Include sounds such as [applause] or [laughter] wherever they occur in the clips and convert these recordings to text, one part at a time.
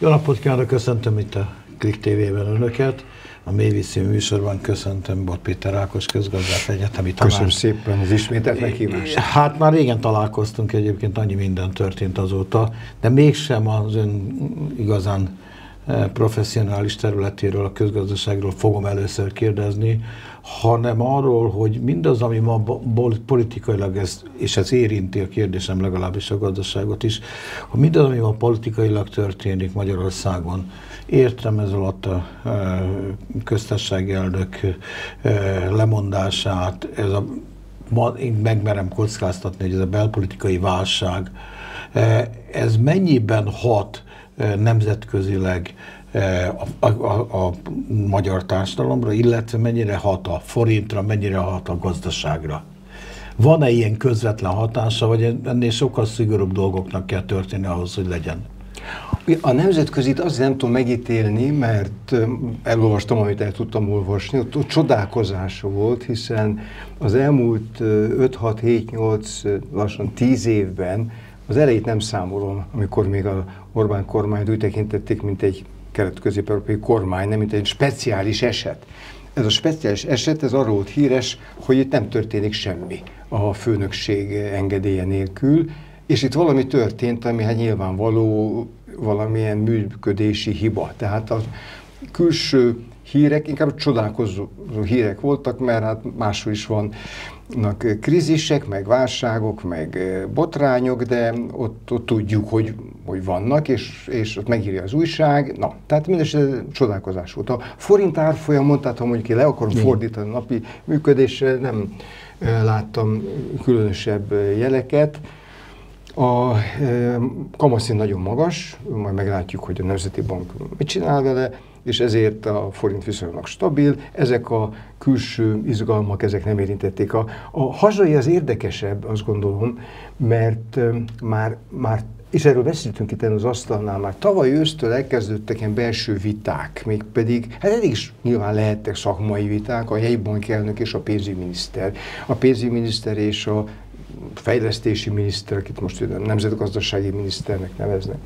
Jó napot kívánok, köszöntöm itt a Klik TV-ben önöket. A Méviszi műsorban köszöntöm Bot Péter Ákos közgazdát egyetemi tanár. Köszönöm szépen az ismételt meghívást. Hát már régen találkoztunk egyébként, annyi minden történt azóta, de mégsem az ön igazán professzionális területéről, a közgazdaságról fogom először kérdezni, hanem arról, hogy mindaz, ami ma politikailag, ez, és ez érinti a kérdésem legalábbis a gazdaságot is, hogy mindaz, ami ma politikailag történik Magyarországon, értem ez alatt a e, köztársasági elnök e, lemondását, ez a, ma én megmerem kockáztatni, hogy ez a belpolitikai válság, ez mennyiben hat nemzetközileg a, a, a, magyar társadalomra, illetve mennyire hat a forintra, mennyire hat a gazdaságra. Van-e ilyen közvetlen hatása, vagy ennél sokkal szigorúbb dolgoknak kell történni ahhoz, hogy legyen? A nemzetközit azért nem tudom megítélni, mert elolvastam, amit el tudtam olvasni, ott, ott csodálkozás volt, hiszen az elmúlt 5-6-7-8, lassan 10 évben, az elejét nem számolom, amikor még a Orbán kormányt úgy tekintették, mint egy kelet-közép-európai kormány, nem mint egy speciális eset. Ez a speciális eset, ez arról volt híres, hogy itt nem történik semmi a főnökség engedélye nélkül, és itt valami történt, ami hát nyilvánvaló valamilyen működési hiba. Tehát a külső hírek, inkább csodálkozó hírek voltak, mert hát máshol is vannak krízisek, meg válságok, meg botrányok, de ott, ott tudjuk, hogy, hogy vannak, és, és ott megírja az újság. Na, tehát mindesetre csodálkozás volt. A forint árfolyamon, tehát ha mondjuk én le akarom fordítani a napi működésre, nem láttam különösebb jeleket. A kamaszin nagyon magas, majd meglátjuk, hogy a Nemzeti Bank mit csinál vele, és ezért a forint viszonylag stabil. Ezek a külső izgalmak, ezek nem érintették. A, a hazai az érdekesebb, azt gondolom, mert már, már és erről beszéltünk itt az asztalnál már, tavaly ősztől elkezdődtek ilyen belső viták, mégpedig, hát eddig is nyilván lehettek szakmai viták, a helyi bankelnök és a pénzügyminiszter, a pénzügyminiszter és a fejlesztési miniszter, akit most a nemzetgazdasági miniszternek neveznek.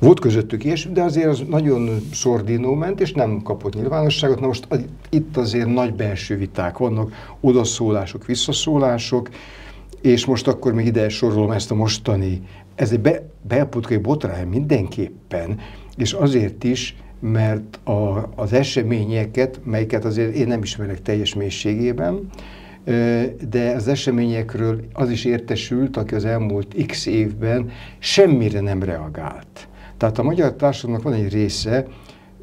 Volt közöttük ilyesmi, de azért az nagyon szordinó ment, és nem kapott nyilvánosságot. Na most itt azért nagy belső viták vannak, odaszólások, visszaszólások, és most akkor még ide sorolom ezt a mostani, ez egy be, belpolitikai botrány mindenképpen, és azért is, mert a, az eseményeket, melyeket azért én nem ismerek teljes mélységében, de az eseményekről az is értesült, aki az elmúlt x évben semmire nem reagált. Tehát a magyar társadalomnak van egy része,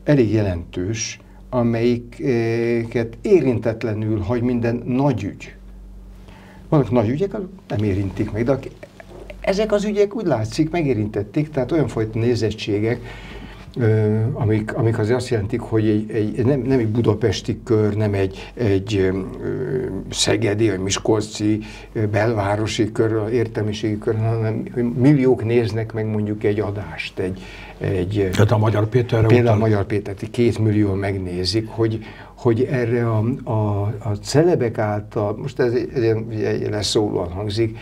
elég jelentős, amelyiket érintetlenül hagy minden nagy ügy. Vannak nagy ügyek, nem érintik meg, de ezek az ügyek úgy látszik, megérintették, tehát olyan fajta nézettségek, amik, amik azért azt jelentik, hogy egy, egy, nem, nem egy budapesti kör, nem egy, egy szegedi, vagy miskolci belvárosi kör, értelmiségi kör, hanem milliók néznek meg mondjuk egy adást, egy, egy Tehát a Magyar Péterre Például a Magyar Péter, két millió megnézik, hogy, hogy erre a, a, a celebek által, most ez, ez ilyen leszólóan hangzik,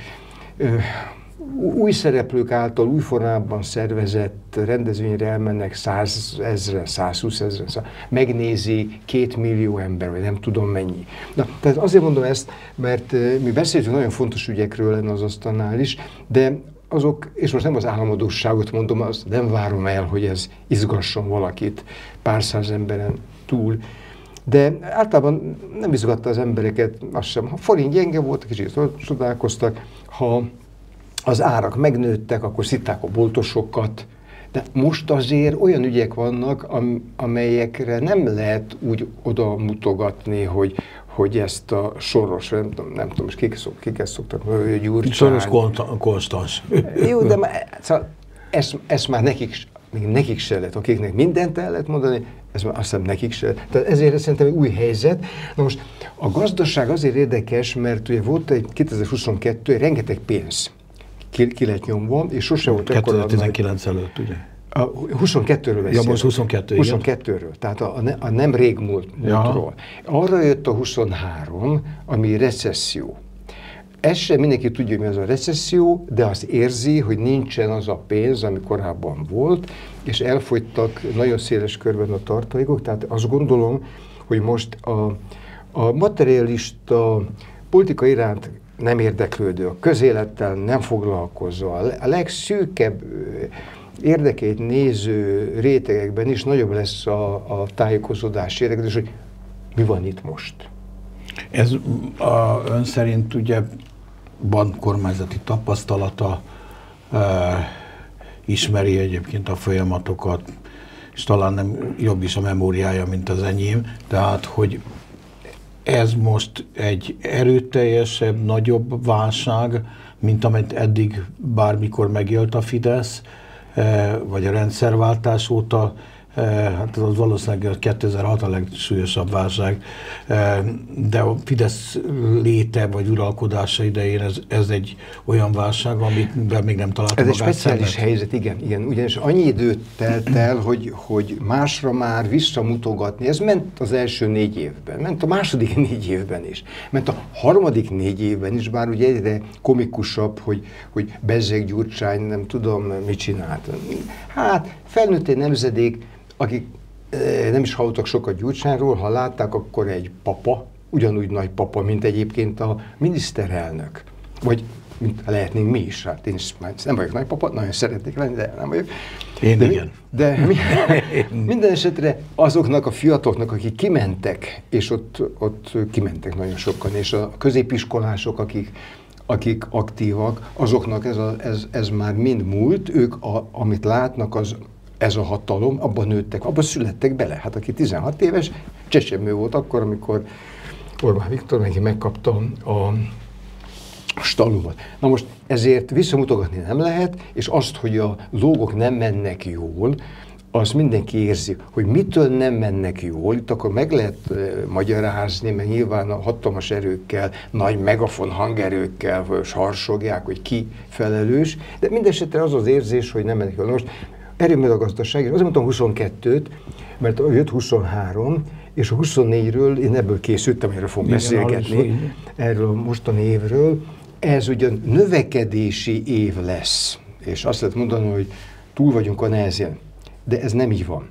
új szereplők által új formában szervezett rendezvényre elmennek 100 ezre, 120 ezre, megnézi két millió ember, vagy nem tudom mennyi. Na, tehát azért mondom ezt, mert mi beszéltünk nagyon fontos ügyekről lenne az asztalnál is, de azok, és most nem az államadóságot mondom, azt nem várom el, hogy ez izgasson valakit pár száz emberen túl, de általában nem izgatta az embereket, azt sem. Ha forint gyenge volt, kicsit csodálkoztak, ha az árak megnőttek, akkor szitták a boltosokat, de most azért olyan ügyek vannak, am, amelyekre nem lehet úgy oda mutogatni, hogy, hogy ezt a soros, nem, tudom, nem tudom, és kik, szok, kik ezt szoktak, Gyurcsány. Soros Konstans. [laughs] Jó, de már, szóval ezt, ezt már nekik, még nekik se lehet, akiknek mindent el lehet mondani, ez már azt hiszem nekik se. Tehát ezért szerintem egy új helyzet. Na most a gazdaság azért érdekes, mert ugye volt egy 2022, rengeteg pénz ki, ki lett nyomva, és sose volt 2019 előtt, ugye? A 22-ről beszél. Ja, most 22, 22-ről, tehát a, a nem rég múlt, múltról. Arra jött a 23, ami recesszió. ez sem mindenki tudja, mi az a recesszió, de azt érzi, hogy nincsen az a pénz, ami korábban volt, és elfogytak nagyon széles körben a tartalékok, tehát azt gondolom, hogy most a, a materialista politika iránt nem érdeklődő, a közélettel nem foglalkozó, a legszűkebb érdekeit néző rétegekben is nagyobb lesz a, a tájékozódás érdeklődés, hogy mi van itt most. Ez a, ön szerint ugye van kormányzati tapasztalata, e, ismeri egyébként a folyamatokat, és talán nem jobb is a memóriája, mint az enyém, tehát hogy ez most egy erőteljesebb, nagyobb válság, mint amit eddig bármikor megélt a Fidesz, vagy a rendszerváltás óta. Eh, hát az valószínűleg 2006 a legsúlyosabb válság, eh, de a Fidesz léte vagy uralkodása idején ez, ez egy olyan válság, amit még nem talált Ez egy speciális szemet. helyzet, igen, igen. Ugyanis annyi időt telt el, hogy, hogy másra már visszamutogatni. Ez ment az első négy évben, ment a második [laughs] négy évben is, ment a harmadik négy évben is, bár ugye egyre komikusabb, hogy, hogy Bezzeg Gyurcsány nem tudom mit csinált. Hát felnőtt egy nemzedék, akik nem is hallottak sokat Gyurcsányról, ha látták, akkor egy papa, ugyanúgy nagy papa, mint egyébként a miniszterelnök. Vagy mint lehetnénk mi is. Hát én is nem vagyok nagypapa, nagyon szeretnék lenni, de nem vagyok. Én de, igen. De mi, [laughs] [laughs] minden esetre azoknak a fiataloknak, akik kimentek, és ott, ott kimentek nagyon sokan, és a középiskolások, akik, akik aktívak, azoknak ez, a, ez, ez már mind múlt, ők a, amit látnak, az ez a hatalom, abban nőttek, abban születtek bele. Hát aki 16 éves, csecsemő volt akkor, amikor Orbán Viktor neki megkapta a stalumot. Na most ezért visszamutogatni nem lehet, és azt, hogy a lógok nem mennek jól, az mindenki érzi, hogy mitől nem mennek jól, itt akkor meg lehet uh, magyarázni, mert nyilván a hatalmas erőkkel, nagy megafon hangerőkkel harsogják, hogy ki felelős, de mindesetre az az érzés, hogy nem mennek jól. Most erőművel a gazdaság, és azért mondtam 22-t, mert jött 23, és a 24-ről én ebből készültem, erről fogunk beszélgetni, erről a mostani évről. Ez ugyan növekedési év lesz, és azt lehet mondani, hogy túl vagyunk a nehezén, de ez nem így van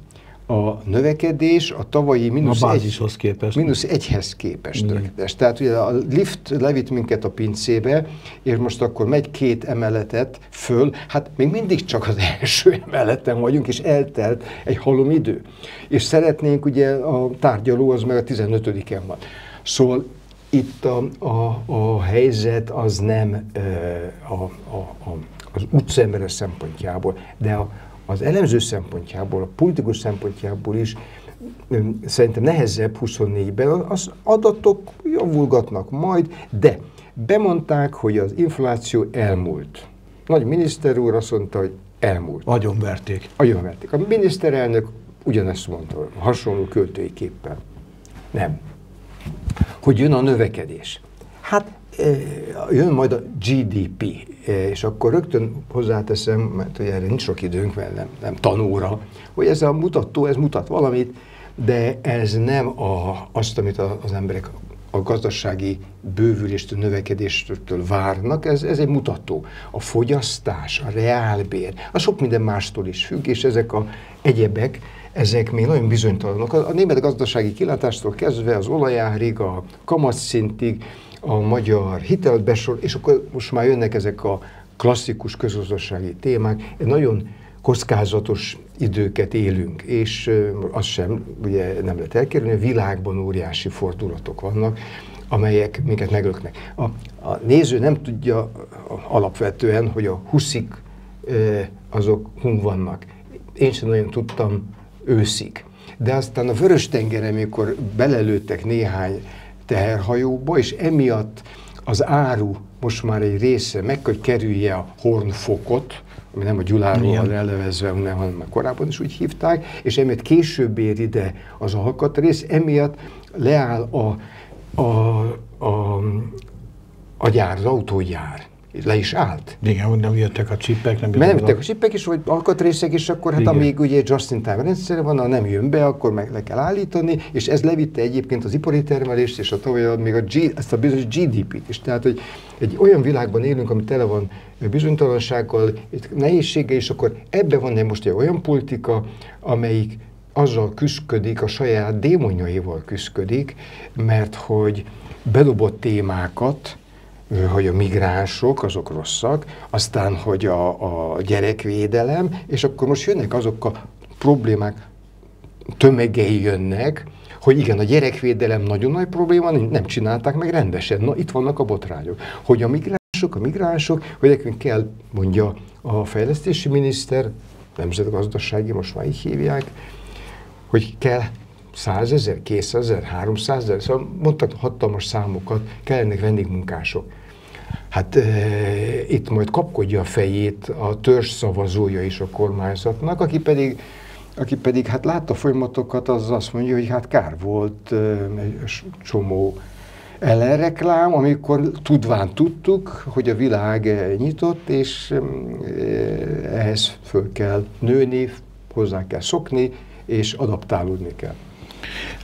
a növekedés a tavalyi mínusz, a egy, képest. mínusz egyhez képest tökéletes. Tehát ugye a lift levitt minket a pincébe, és most akkor megy két emeletet föl, hát még mindig csak az [laughs] első emeleten vagyunk, és eltelt egy halom idő. És szeretnénk, ugye a tárgyaló az meg a 15-en van. Szóval itt a, a, a helyzet az nem a, a, a, az utcemberes szempontjából, de a, az elemző szempontjából, a politikus szempontjából is szerintem nehezebb 24-ben, az adatok javulgatnak majd, de bemondták, hogy az infláció elmúlt. Nagy miniszter úr azt mondta, hogy elmúlt. Agyonverték. Agyonverték. A miniszterelnök ugyanezt mondta, hasonló költői képpel. Nem. Hogy jön a növekedés. Hát jön majd a GDP, és akkor rögtön hozzáteszem, mert hogy erre nincs sok időnk, mert nem, nem tanóra, hogy ez a mutató, ez mutat valamit, de ez nem a, azt, amit az emberek a gazdasági bővüléstől, növekedéstől várnak, ez, ez egy mutató. A fogyasztás, a reálbér, a sok minden mástól is függ, és ezek a egyebek, ezek még nagyon bizonytalanok. A, a német gazdasági kilátástól kezdve az olajárig, a kamatszintig, a magyar hitelt besor, és akkor most már jönnek ezek a klasszikus közgazdasági témák, nagyon kockázatos időket élünk, és az sem, ugye nem lehet elkerülni, a világban óriási fordulatok vannak, amelyek minket meglöknek. A, a néző nem tudja alapvetően, hogy a huszik azok hun vannak. Én sem nagyon tudtam őszig. De aztán a Vörös-tengeren, amikor belelőttek néhány teherhajóba, és emiatt az áru most már egy része meg, hogy kerülje a hornfokot, ami nem a Gyuláról van elevezve, hanem korábban is úgy hívták, és emiatt később ér ide az alkatrész, emiatt leáll a, a, a, a gyár, az autógyár. Le is állt. Igen, hogy nem jöttek a csipek, nem, nem jöttek a csipek is, vagy alkatrészek is, akkor hát Igen. amíg ugye Justin Time rendszer van, ha nem jön be, akkor meg le kell állítani, és ez levitte egyébként az ipari termelést, és a tovább még a G, ezt a bizonyos GDP-t is. Tehát, hogy egy olyan világban élünk, ami tele van bizonytalansággal, nehézsége, és akkor ebbe van egy most egy olyan politika, amelyik azzal küzdködik, a saját démonjaival küzdködik, mert hogy bedobott témákat, hogy a migránsok azok rosszak, aztán, hogy a, a gyerekvédelem, és akkor most jönnek azok a problémák, tömegei jönnek, hogy igen, a gyerekvédelem nagyon nagy probléma, nem csinálták meg rendesen. Na, itt vannak a botrányok. Hogy a migránsok, a migránsok, hogy nekünk kell, mondja a fejlesztési miniszter, nemzetgazdasági, most már így hívják, hogy kell százezer, kétszázezer, háromszázezer, szóval mondtak hatalmas számokat, kellenek vendégmunkások. Hát e, itt majd kapkodja a fejét a törzs szavazója is a kormányzatnak, aki pedig, aki pedig hát látta folyamatokat, az azt mondja, hogy hát kár volt e, csomó ellenreklám, amikor tudván tudtuk, hogy a világ nyitott, és ehhez föl kell nőni, hozzá kell szokni, és adaptálódni kell.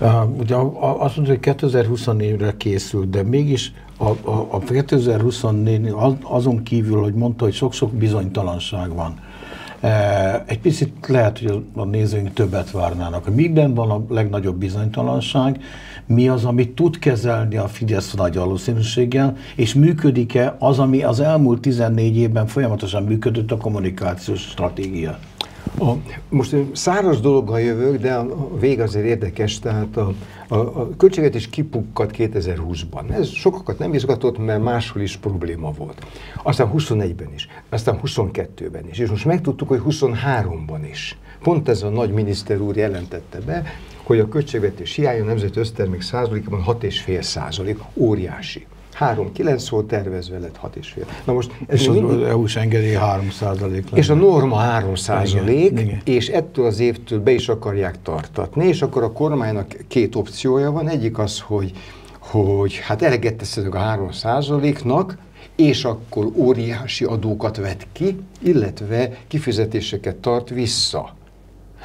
Uh, ugye azt mondja, hogy 2024-re készült, de mégis a, a, a 2024 azon kívül, hogy mondta, hogy sok-sok bizonytalanság van, egy picit lehet, hogy a nézőink többet várnának. Miben van a legnagyobb bizonytalanság, mi az, amit tud kezelni a Fidesz nagy valószínűséggel, és működik-e az, ami az elmúlt 14 évben folyamatosan működött a kommunikációs stratégia? A, most száraz dologgal jövök, de a, a vég azért érdekes, tehát a, a, a költségvetés kipukkat 2020-ban. Ez sokakat nem izgatott, mert máshol is probléma volt. Aztán 21-ben is, aztán 22-ben is, és most megtudtuk, hogy 23-ban is. Pont ez a nagy miniszter úr jelentette be, hogy a költségvetés hiánya nemzeti össztermék százalékban 6,5 százalék, óriási. 3-9 volt tervezve lett 6,5. Na most ez és mindig... az EU-s engedély 3 százalék. És a norma 3 százalék, és ettől az évtől be is akarják tartatni, és akkor a kormánynak két opciója van. Egyik az, hogy, hogy hát eleget teszedek a 3 százaléknak, és akkor óriási adókat vet ki, illetve kifizetéseket tart vissza.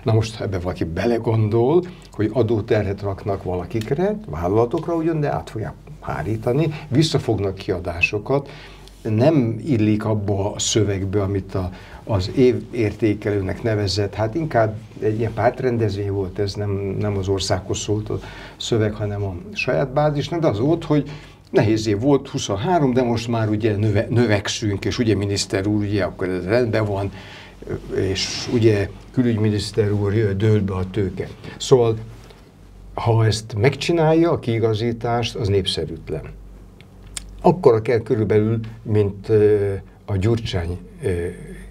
Na most ebbe valaki belegondol, hogy adóterhet raknak valakikre, vállalatokra ugyan, de át fogják hárítani, visszafognak kiadásokat, nem illik abba a szövegbe, amit a, az évértékelőnek nevezett, hát inkább egy ilyen pártrendezvény volt, ez nem, nem az országhoz szólt a szöveg, hanem a saját bázisnak, de az volt, hogy nehéz év volt, 23, de most már ugye növe, növekszünk, és ugye miniszter úr, ugye akkor ez rendben van, és ugye külügyminiszter úr, dől be a tőke. Szóval ha ezt megcsinálja, a kiigazítást, az népszerűtlen. Akkora kell körülbelül, mint a Gyurcsány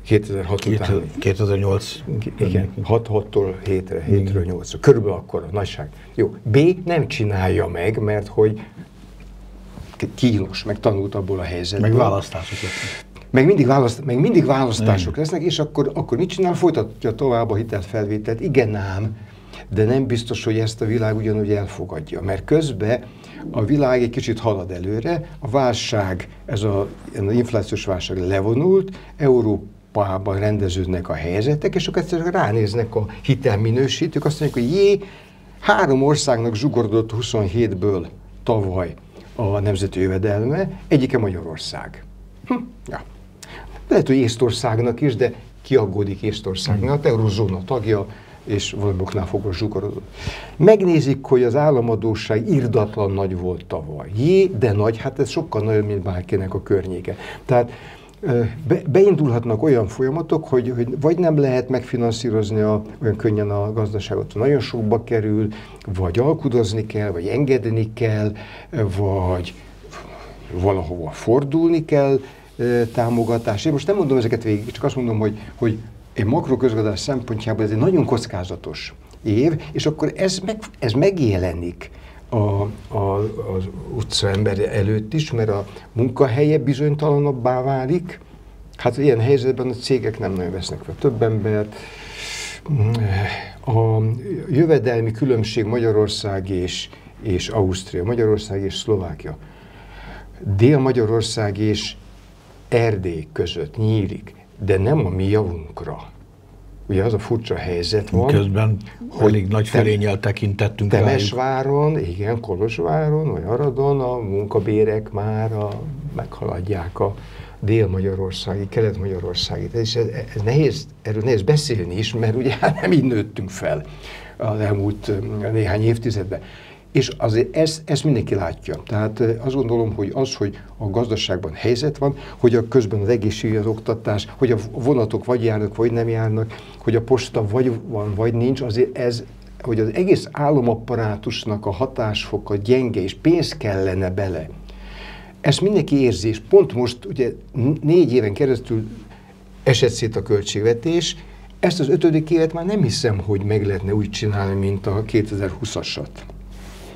2006 után. 2008. Igen, 6-tól 7-re, 7-ről 8-ra. Körülbelül akkor a nagyság. Jó. B nem csinálja meg, mert hogy kínos, meg tanult abból a helyzetből. Meg választások lesznek. Meg mindig, választ, meg mindig választások lesznek, és akkor, akkor mit csinál? Folytatja tovább a hitelt Igen ám, de nem biztos, hogy ezt a világ ugyanúgy elfogadja, mert közben a világ egy kicsit halad előre, a válság, ez a, az inflációs válság levonult, Európában rendeződnek a helyzetek, és akkor egyszerűen ránéznek a hitelminősítők, azt mondják, hogy jé, három országnak zsugorodott 27-ből tavaly a nemzeti jövedelme, egyike Magyarország. Hm, ja. Lehet, hogy Észtországnak is, de kiaggódik Észtországnak, hm. eurozóna tagja, és valamoknál fogva zsugorodott. Megnézik, hogy az államadóság irdatlan nagy volt tavaly. Jé, de nagy, hát ez sokkal nagyobb, mint bárkinek a környéke. Tehát be, beindulhatnak olyan folyamatok, hogy, hogy vagy nem lehet megfinanszírozni a, olyan könnyen a gazdaságot, nagyon sokba kerül, vagy alkudozni kell, vagy engedni kell, vagy valahova fordulni kell támogatás. Én most nem mondom ezeket végig, csak azt mondom, hogy, hogy egy makroközgazdás szempontjából ez egy nagyon kockázatos év, és akkor ez, meg, ez megjelenik a, a, az utca ember előtt is, mert a munkahelye bizonytalanabbá válik. Hát ilyen helyzetben a cégek nem nagyon vesznek fel több embert. A jövedelmi különbség Magyarország és, és Ausztria, Magyarország és Szlovákia. Dél-Magyarország és Erdély között nyílik, de nem a mi javunkra. Ugye az a furcsa helyzet van. Közben hogy elég nagy ferényel tekintettünk Temesváron, rájuk. igen, Kolozsváron, vagy Aradon a munkabérek már a, meghaladják a dél-magyarországi, kelet-magyarországi. És ez, ez nehéz, erről nehéz beszélni is, mert ugye [laughs] nem így nőttünk fel az elmúlt néhány évtizedben. És azért ezt, ezt mindenki látja. Tehát azt gondolom, hogy az, hogy a gazdaságban helyzet van, hogy a közben az egészségügy, az oktatás, hogy a vonatok vagy járnak, vagy nem járnak, hogy a posta vagy van, vagy nincs, azért ez, hogy az egész állomapparátusnak a hatásfoka gyenge, és pénz kellene bele. Ezt mindenki érzi, és pont most ugye négy éven keresztül esett szét a költségvetés, ezt az ötödik évet már nem hiszem, hogy meg lehetne úgy csinálni, mint a 2020-asat.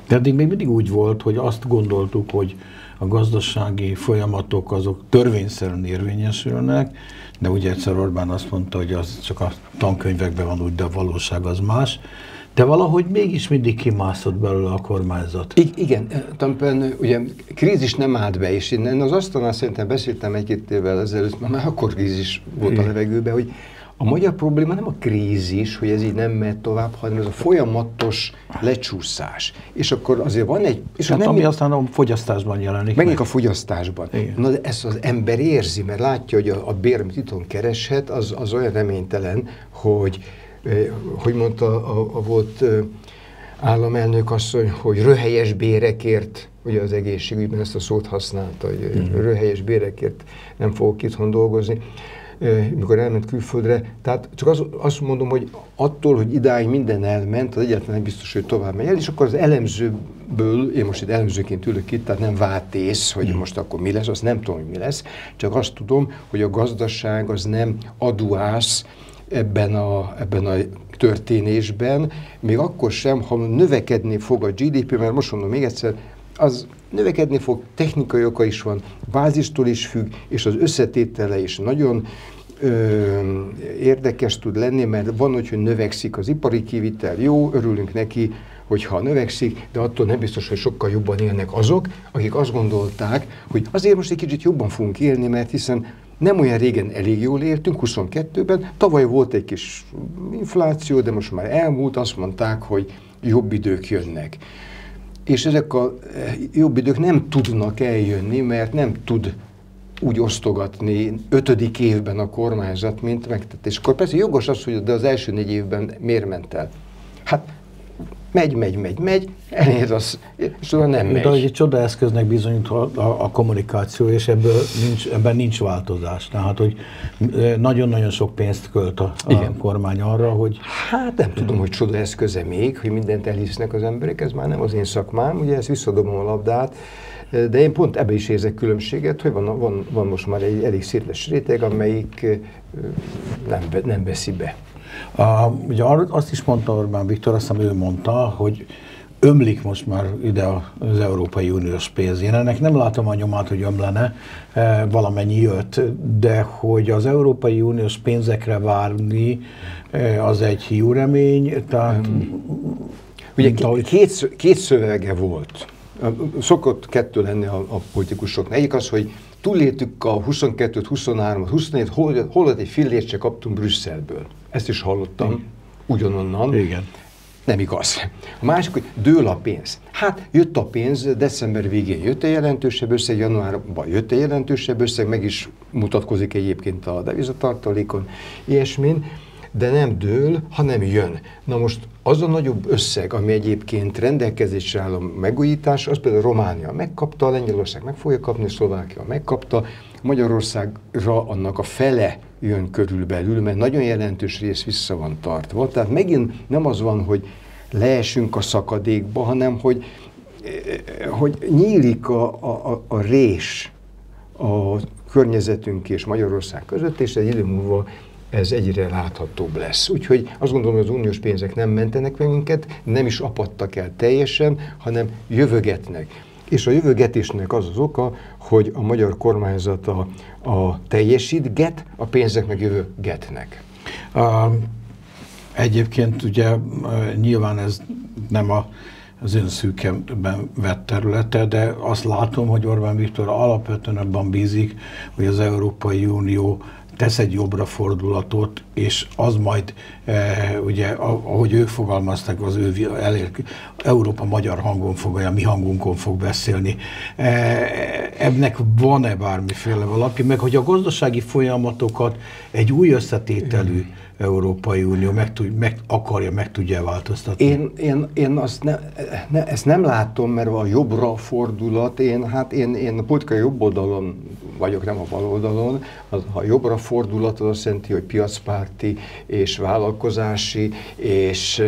De eddig még mindig úgy volt, hogy azt gondoltuk, hogy a gazdasági folyamatok azok törvényszerűen érvényesülnek, de ugye egyszer Orbán azt mondta, hogy az csak a tankönyvekben van úgy, de a valóság az más. De valahogy mégis mindig kimászott belőle a kormányzat. I- igen, Tampen, ugye krízis nem állt be, és én az asztalnál szerintem beszéltem egy-két évvel ezelőtt, már akkor krízis volt a levegőben, hogy a magyar probléma nem a krízis, hogy ez így nem megy tovább, hanem ez a folyamatos lecsúszás. És akkor azért van egy... És hát nem ami aztán a fogyasztásban jelenik meg. a fogyasztásban. Igen. Na de ezt az ember érzi, mert látja, hogy a, a bér, amit itthon kereshet, az, az olyan reménytelen, hogy, hogy mondta a, a volt államelnök asszony, hogy röhelyes bérekért, ugye az egészségügyben ezt a szót használta, hogy mm. röhelyes bérekért nem fogok itthon dolgozni mikor elment külföldre. Tehát csak az, azt mondom, hogy attól, hogy idáig minden elment, az egyáltalán nem biztos, hogy tovább megy el, és akkor az elemzőből, én most itt elemzőként ülök itt, tehát nem vátész, hogy hmm. most akkor mi lesz, azt nem tudom, hogy mi lesz, csak azt tudom, hogy a gazdaság az nem aduász ebben a, ebben a történésben, még akkor sem, ha növekedni fog a GDP, mert most mondom még egyszer, az növekedni fog, technikai oka is van, bázistól is függ, és az összetétele is nagyon ö, érdekes tud lenni, mert van, hogy növekszik az ipari kivitel, jó, örülünk neki, hogyha növekszik, de attól nem biztos, hogy sokkal jobban élnek azok, akik azt gondolták, hogy azért most egy kicsit jobban fogunk élni, mert hiszen nem olyan régen elég jól éltünk, 22-ben, tavaly volt egy kis infláció, de most már elmúlt, azt mondták, hogy jobb idők jönnek és ezek a eh, jobb idők nem tudnak eljönni, mert nem tud úgy osztogatni ötödik évben a kormányzat, mint megtett. És akkor persze jogos az, hogy de az első négy évben miért ment el? Hát megy, megy, megy, megy, elér az, és tudom, nem megy. De egy csodaeszköznek bizonyít a, a, a kommunikáció, és ebből nincs, ebben nincs változás. Tehát, hogy nagyon-nagyon sok pénzt költ a, a Igen. kormány arra, hogy... Hát nem tudom, hogy csodaeszköze még, hogy mindent elhisznek az emberek, ez már nem az én szakmám, ugye ezt visszadobom a labdát, de én pont ebbe is érzek különbséget, hogy van, van, van most már egy elég széles réteg, amelyik nem, nem veszi be. A, ugye azt is mondta Orbán Viktor, azt hiszem ő mondta, hogy ömlik most már ide az Európai Uniós pénz. Én ennek nem látom a nyomát, hogy ömlene, e, valamennyi jött, de hogy az Európai Uniós pénzekre várni, e, az egy hiú remény, tehát... Ugye ahogy... két, két szövege volt. Szokott kettő lenni a, a politikusoknak. Egyik az, hogy túléltük a 22-t, 23-at, 24 hol, hol egy fillért se kaptunk Brüsszelből. Ezt is hallottam Igen. ugyanonnan. Igen. Nem igaz. A másik, hogy dől a pénz. Hát jött a pénz, december végén jött egy jelentősebb összeg, januárban jött egy jelentősebb összeg, meg is mutatkozik egyébként a devizatartalékon, ilyesmin, de nem dől, hanem jön. Na most az a nagyobb összeg, ami egyébként rendelkezésre áll a megújítás, az például Románia megkapta, Lengyelország meg fogja kapni, Szlovákia megkapta, Magyarországra annak a fele jön körülbelül, mert nagyon jelentős rész vissza van tartva. Tehát megint nem az van, hogy leesünk a szakadékba, hanem hogy, hogy nyílik a, a, a rés a környezetünk és Magyarország között, és egy idő múlva ez egyre láthatóbb lesz. Úgyhogy azt gondolom, hogy az uniós pénzek nem mentenek meg minket, nem is apadtak el teljesen, hanem jövögetnek. És a jövőgetésnek az az oka, hogy a magyar kormányzat a, a teljesítget, a pénzek meg jövőgetnek. Uh, egyébként ugye nyilván ez nem a az ön szűkebben vett területe, de azt látom, hogy Orbán Viktor alapvetően abban bízik, hogy az Európai Unió tesz egy jobbra fordulatot, és az majd, e, ugye, ahogy ők fogalmazták, az ő elér, Európa magyar hangon fog, vagy a mi hangunkon fog beszélni. E, ennek van-e bármiféle valaki, meg hogy a gazdasági folyamatokat egy új összetételű Európai Unió meg, tud, meg akarja, meg tudja változtatni? Én, én, én azt ne, ne, ezt nem látom, mert a jobbra fordulat, én, hát én, én a politikai jobb oldalon vagyok, nem a bal oldalon, az, ha jobbra fordulat, az azt jelenti, hogy piacpárti és vállalkozási és,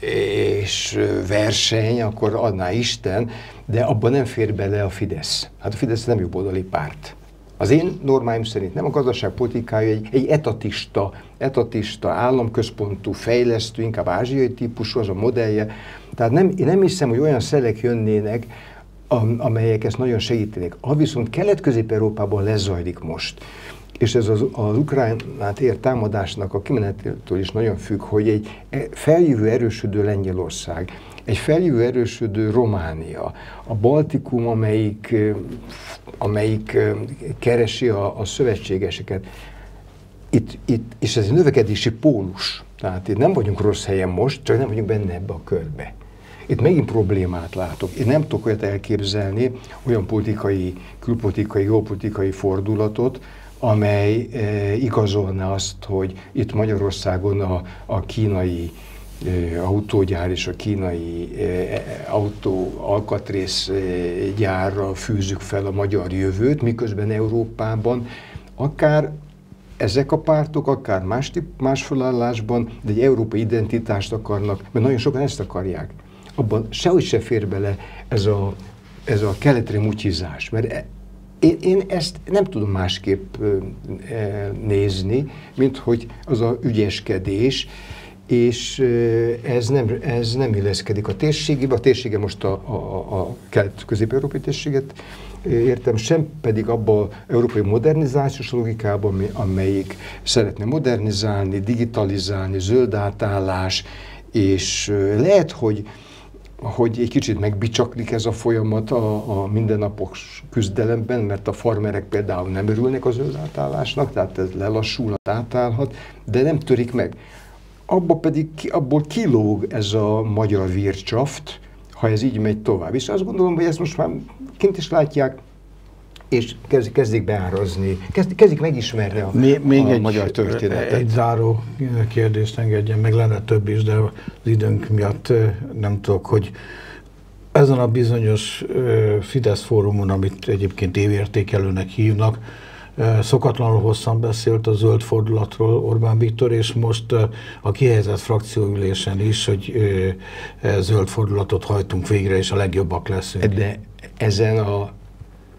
és verseny, akkor adná Isten, de abban nem fér bele a Fidesz. Hát a Fidesz nem jobboldali párt. Az én normáim szerint nem a gazdaságpolitikája egy, egy etatista, etatista, államközpontú, fejlesztő, inkább ázsiai típusú az a modellje. Tehát nem, én nem hiszem, hogy olyan szelek jönnének, amelyek ezt nagyon segítenék. Ha viszont Kelet-Közép-Európában lezajlik most, és ez az, az ukránát ért támadásnak a kimenetétől is nagyon függ, hogy egy e, feljövő erősödő Lengyelország, egy feljövő erősödő Románia, a Baltikum, amelyik, amelyik keresi a, a szövetségeseket, itt, itt, és ez egy növekedési pólus. Tehát itt nem vagyunk rossz helyen most, csak nem vagyunk benne ebbe a körbe. Itt megint problémát látok. Én nem tudok olyat elképzelni, olyan politikai, külpolitikai, geopolitikai fordulatot, amely e, igazolna azt, hogy itt Magyarországon a, a kínai autógyár és a kínai autó alkatrész gyárra fűzzük fel a magyar jövőt, miközben Európában akár ezek a pártok, akár más, más felállásban, de egy európai identitást akarnak, mert nagyon sokan ezt akarják. Abban sehogy se fér bele ez a, ez a keletre mutyizás, mert e, én, én ezt nem tudom másképp nézni, mint hogy az a ügyeskedés, és ez nem, ez nem illeszkedik a térségébe, a térsége most a, a, a kelet-közép-európai térséget értem, sem pedig abba az európai modernizációs logikában, amelyik szeretne modernizálni, digitalizálni, zöld átállás, és lehet, hogy hogy egy kicsit megbicsaklik ez a folyamat a, a mindennapos küzdelemben, mert a farmerek például nem örülnek az zöld átállásnak, tehát ez lelassulhat, átállhat, de nem törik meg abba pedig, abból kilóg ez a magyar vircsaft, ha ez így megy tovább. És azt gondolom, hogy ezt most már kint is látják, és kezd, kezdik beárazni, kezd, kezdik megismerni a, még, még a egy, magyar történetet. Egy záró kérdést engedjen, meg lenne több is, de az időnk miatt nem tudok, hogy ezen a bizonyos Fidesz fórumon, amit egyébként évértékelőnek hívnak, Szokatlanul hosszan beszélt a zöld fordulatról Orbán Viktor, és most a kihelyezett frakcióülésen is, hogy zöld fordulatot hajtunk végre, és a legjobbak leszünk. De ezen a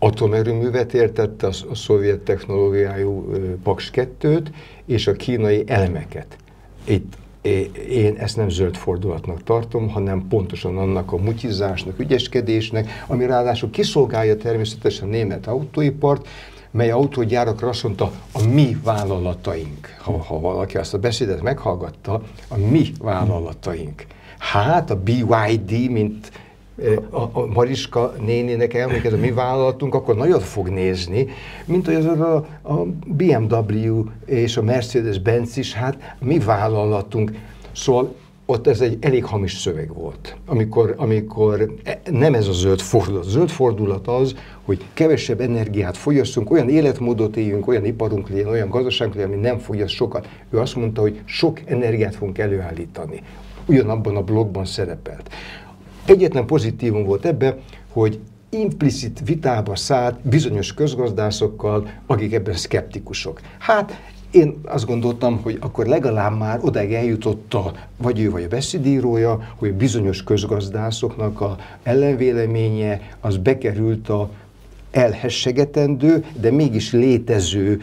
atomerőművet értette a, a szovjet technológiájú Paks 2-t, és a kínai elemeket. Itt én ezt nem zöld fordulatnak tartom, hanem pontosan annak a mutizásnak, ügyeskedésnek, ami ráadásul kiszolgálja természetesen a német autóipart, mely autógyárakra azt mondta, a mi vállalataink, ha, ha valaki azt a beszédet meghallgatta, a mi vállalataink. Hát a BYD, mint a, a Mariska nénének emlékez, a mi vállalatunk, akkor nagyot fog nézni, mint hogy az a, a BMW és a Mercedes-Benz is, hát mi vállalatunk. Szóval ott ez egy elég hamis szöveg volt, amikor, amikor nem ez a zöld fordulat. A zöld fordulat az, hogy kevesebb energiát fogyasszunk, olyan életmódot éljünk, olyan iparunk legyen, olyan gazdaságunk legyen, ami nem fogyaszt sokat. Ő azt mondta, hogy sok energiát fogunk előállítani. Ugyanabban a blogban szerepelt. Egyetlen pozitívum volt ebbe, hogy implicit vitába szállt bizonyos közgazdászokkal, akik ebben szkeptikusok. Hát én azt gondoltam, hogy akkor legalább már odáig eljutott a, vagy ő, vagy a beszédírója, hogy bizonyos közgazdászoknak a ellenvéleménye az bekerült a elhessegetendő, de mégis létező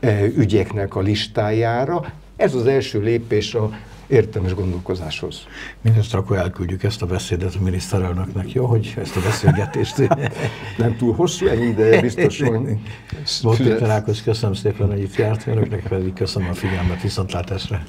e, ügyeknek a listájára. Ez az első lépés a értelmes gondolkozáshoz. Mindezt akkor elküldjük ezt a beszédet a miniszterelnöknek, jó, hogy ezt a beszélgetést... [laughs] Nem túl hosszú, ennyi ideje biztos, hogy... Volt Péter Ákos, köszönöm szépen, hogy itt járt, önöknek pedig köszönöm a figyelmet, viszontlátásra.